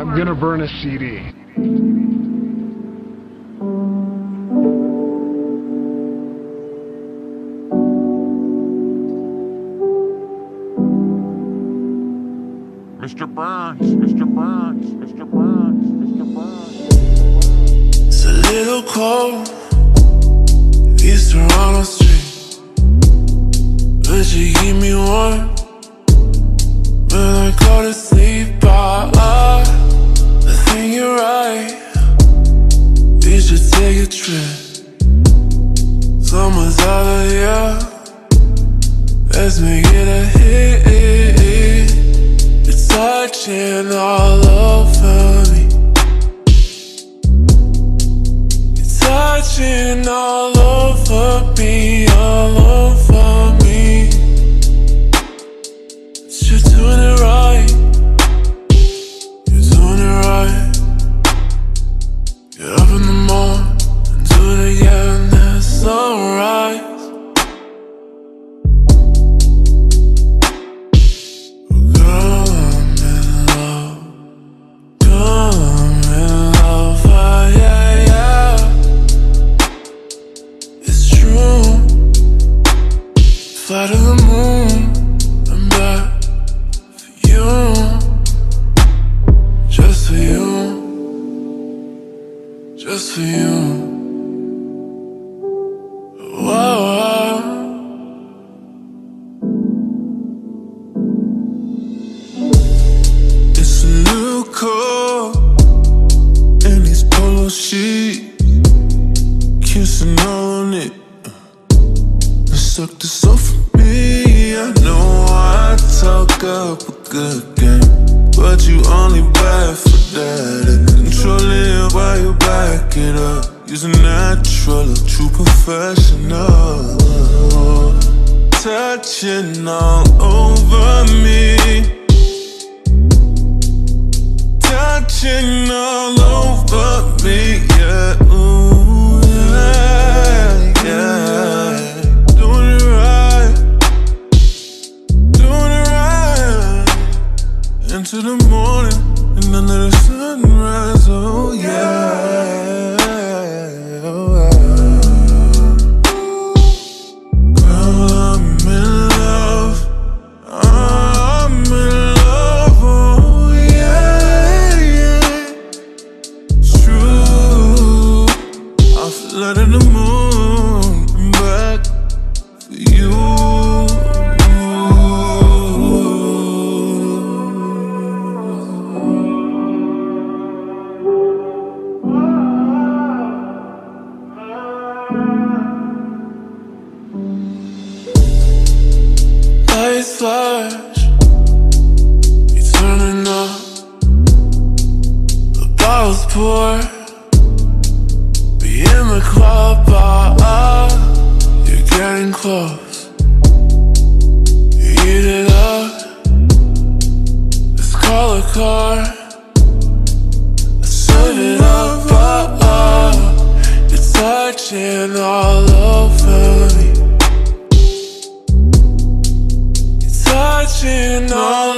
I'm gonna burn a CD. Mr. Burns, Mr. Burns, Mr. Burns, Mr. Burns. It's a little cold, Let's make Fly to the moon and back for you. Just for you. Just for you. Sheets, kissing on it. Suck the soul from me. I know I talk up a good game, but you only bad for that. Controlling while you back it up. Using natural, a true professional. Touching all over me touching all over morning and under the sunrise, oh, oh yeah. Girl, I'm in love. I'm in love, oh yeah, yeah. It's true. I fly to the moon Lights flash, you turning up. The bottles pour, Be in the club, ah, ah. You're getting close. You eat it up. Let's call a car. Let's serve it up, ah, ah. You're touching all over me. touching